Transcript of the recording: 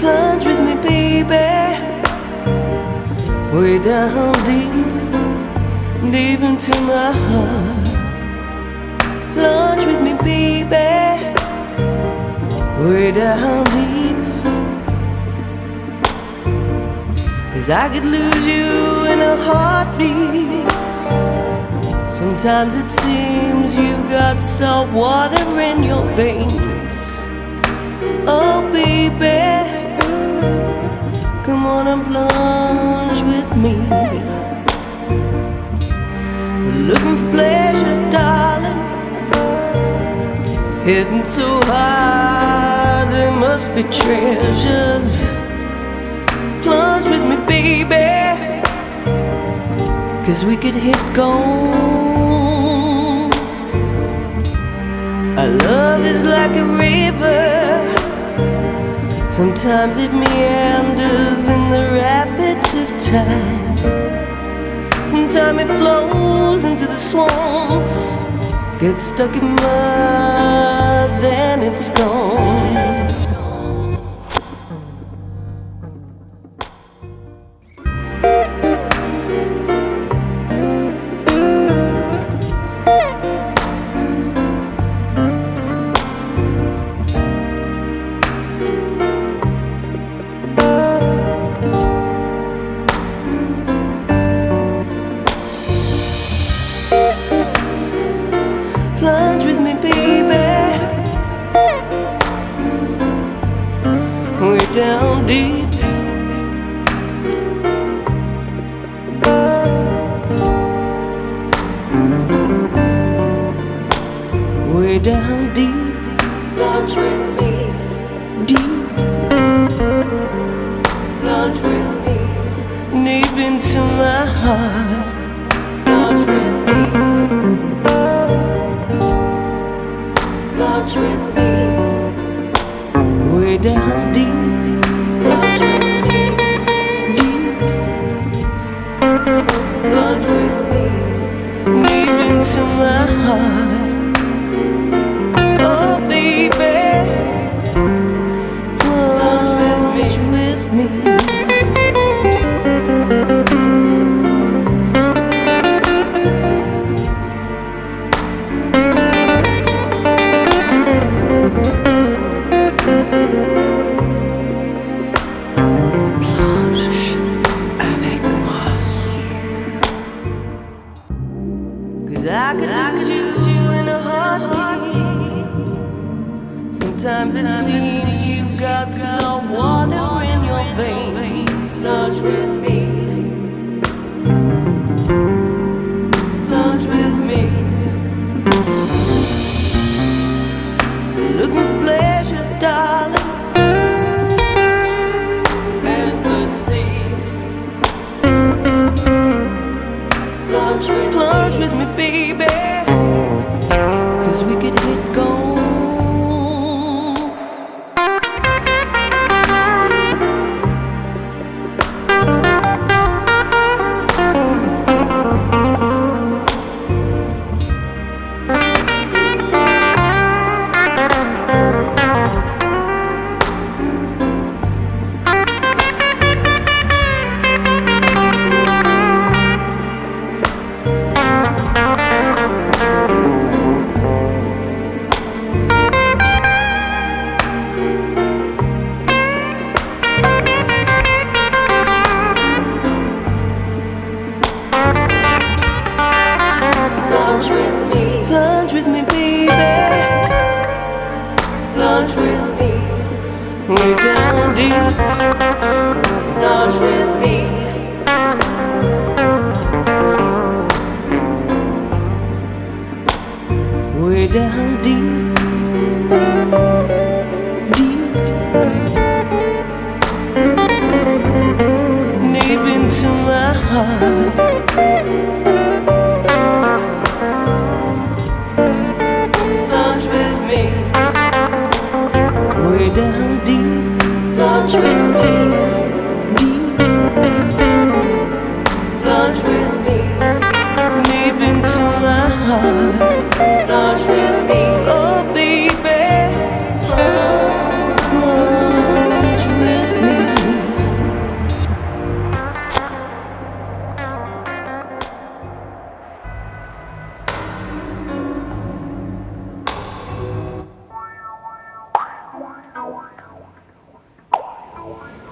Plunge with me, baby Way down deep Deep into my heart. Lunch with me, baby Way down deep. Cause I could lose you in a heartbeat. Sometimes it seems you've got salt water in your veins. Oh, baby, come on and plunge with me. We're looking for pleasures, darling. Hitting too high, there must be treasures. Plunge with me, baby. Cause we could hit gold. Our love is like a river. Sometimes it meanders in the rapids of time. Sometimes it flows into the swamps. Gets stuck in mud, then it's gone. Plunge with me, baby. Way down deep. Way down deep. Plunge with me. Deep. Plunge with me. Deep into my heart. Down deep. Plunge with me, deep. Plunge with me, deep into my heart. I could lose you in a heartbeat. Sometimes it seems you've got some water in your veins. Plunge down Wow.